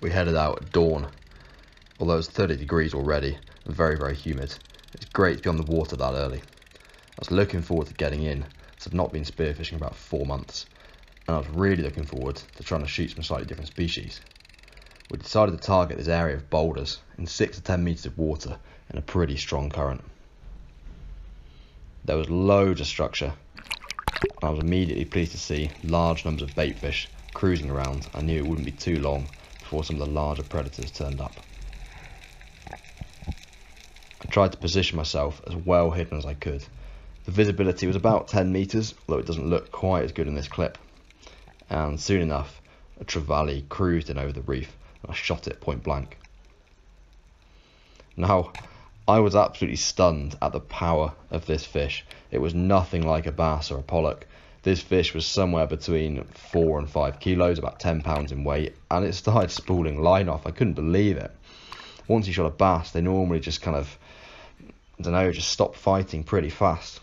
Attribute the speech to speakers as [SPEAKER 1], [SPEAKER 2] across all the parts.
[SPEAKER 1] We headed out at dawn, although it's 30 degrees already and very, very humid. It's great to be on the water that early. I was looking forward to getting in, as I've not been spearfishing about four months, and I was really looking forward to trying to shoot some slightly different species. We decided to target this area of boulders in 6 to 10 metres of water in a pretty strong current. There was loads of structure, and I was immediately pleased to see large numbers of baitfish cruising around. I knew it wouldn't be too long before some of the larger predators turned up. I tried to position myself as well hidden as I could. The visibility was about 10 metres, although it doesn't look quite as good in this clip. And soon enough, a trevally cruised in over the reef and I shot it point blank. Now, I was absolutely stunned at the power of this fish. It was nothing like a bass or a pollock. This fish was somewhere between four and five kilos, about 10 pounds in weight, and it started spooling line off. I couldn't believe it. Once you shot a bass, they normally just kind of, I don't know, just stop fighting pretty fast.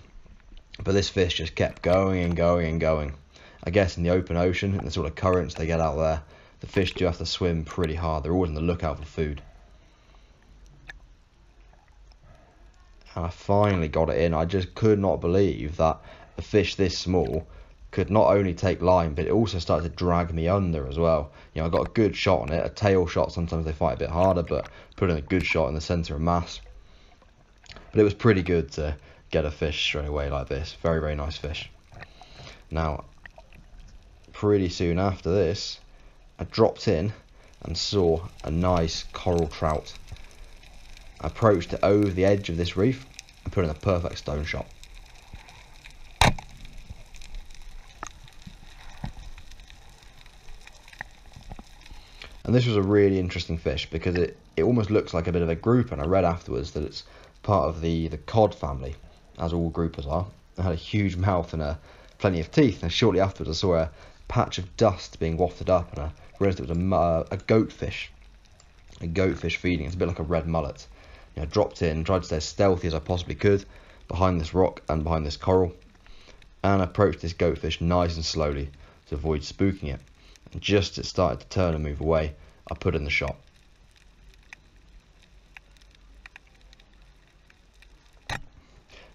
[SPEAKER 1] But this fish just kept going and going and going. I guess in the open ocean the sort of currents they get out there, the fish do have to swim pretty hard. They're always on the lookout for food. And I finally got it in. I just could not believe that a fish this small could not only take line, but it also started to drag me under as well. You know, I got a good shot on it. A tail shot, sometimes they fight a bit harder, but put in a good shot in the centre of mass. But it was pretty good to get a fish straight away like this. Very, very nice fish. Now, pretty soon after this, I dropped in and saw a nice coral trout. I approached it over the edge of this reef and put in a perfect stone shot. And this was a really interesting fish because it, it almost looks like a bit of a grouper and I read afterwards that it's part of the, the cod family, as all groupers are. It had a huge mouth and a, plenty of teeth and shortly afterwards I saw a patch of dust being wafted up and I realised it was a, uh, a goatfish. A goatfish feeding. It's a bit like a red mullet. You know, dropped in, tried to stay as stealthy as I possibly could behind this rock and behind this coral, and approached this goatfish nice and slowly to avoid spooking it. And just as it started to turn and move away, I put in the shot.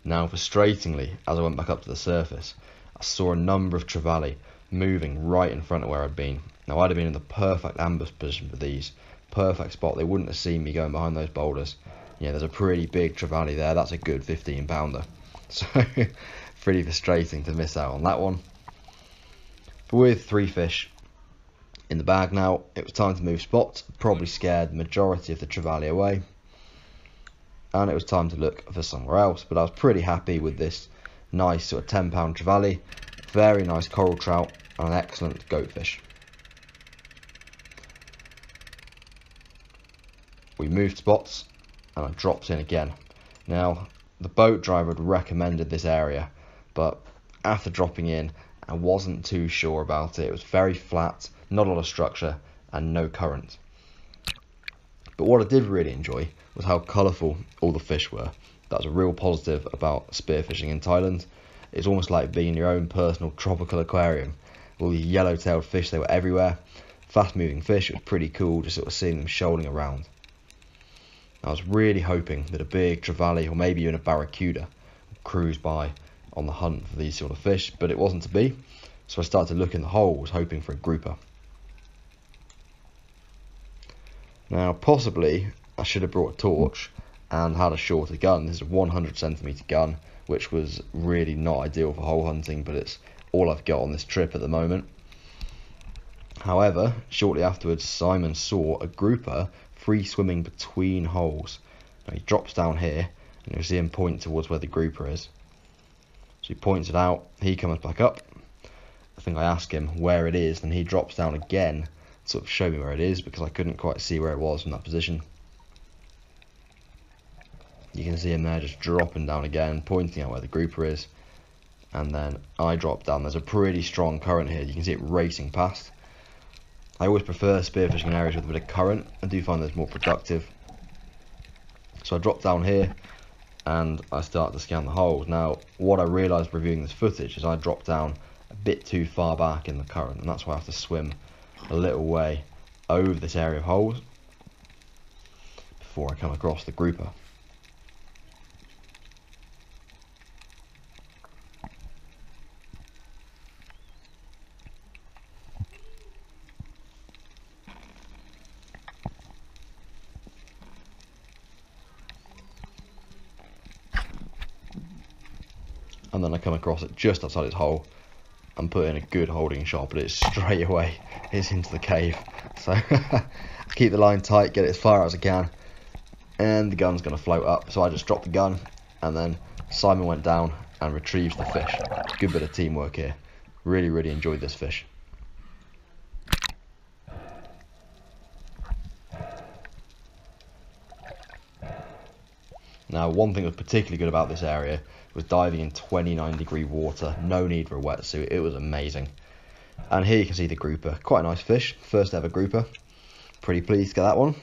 [SPEAKER 1] Now, frustratingly, as I went back up to the surface, I saw a number of trevally moving right in front of where I'd been. Now I'd have been in the perfect ambush position for these. Perfect spot. They wouldn't have seen me going behind those boulders. Yeah, there's a pretty big trevally there. That's a good 15 pounder. So pretty frustrating to miss out on that one. But with three fish in the bag now, it was time to move spots. Probably scared the majority of the trevally away. And it was time to look for somewhere else. But I was pretty happy with this nice sort of 10 pound trevally. Very nice coral trout and an excellent goatfish. we moved spots and I dropped in again. Now, the boat driver had recommended this area, but after dropping in, I wasn't too sure about it. It was very flat, not a lot of structure, and no current. But what I did really enjoy was how colourful all the fish were. That was a real positive about spearfishing in Thailand. It's almost like being in your own personal tropical aquarium. All these yellow-tailed fish, they were everywhere. Fast-moving fish, it was pretty cool just sort of seeing them shoaling around. I was really hoping that a big trevally or maybe even a barracuda would cruise by on the hunt for these sort of fish, but it wasn't to be. So I started to look in the holes, hoping for a grouper. Now, possibly I should have brought a torch and had a shorter gun. This is a 100 centimeter gun, which was really not ideal for hole hunting, but it's all I've got on this trip at the moment. However, shortly afterwards, Simon saw a grouper free swimming between holes. Now he drops down here, and you'll see him point towards where the grouper is. So he points it out, he comes back up. I think I ask him where it is, and he drops down again sort of show me where it is because I couldn't quite see where it was from that position. You can see him there just dropping down again, pointing out where the grouper is. And then I drop down. There's a pretty strong current here. You can see it racing past. I always prefer spearfishing in areas with a bit of current. I do find this more productive. So I drop down here and I start to scan the holes. Now, what I realised reviewing this footage is I dropped down a bit too far back in the current and that's why I have to swim a little way over this area of holes before I come across the grouper. and then I come across it just outside its hole and put in a good holding shot, but it's straight away it's into the cave. So keep the line tight, get it as far as I can, and the gun's gonna float up. So I just dropped the gun, and then Simon went down and retrieves the fish. Good bit of teamwork here. Really, really enjoyed this fish. Now, one thing that was particularly good about this area was diving in 29 degree water, no need for a wetsuit, it was amazing. And here you can see the grouper, quite a nice fish, first ever grouper, pretty pleased to get that one.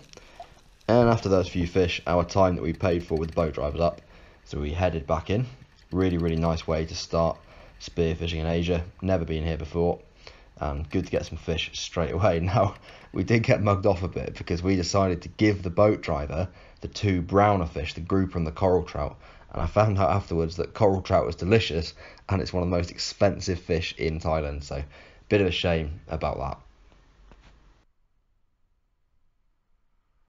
[SPEAKER 1] And after those few fish, our time that we paid for with the boat drive was up, so we headed back in. Really, really nice way to start spearfishing in Asia, never been here before, and good to get some fish straight away. Now, we did get mugged off a bit because we decided to give the boat driver the two browner fish, the grouper and the coral trout, and I found out afterwards that coral trout was delicious and it's one of the most expensive fish in Thailand. So, bit of a shame about that.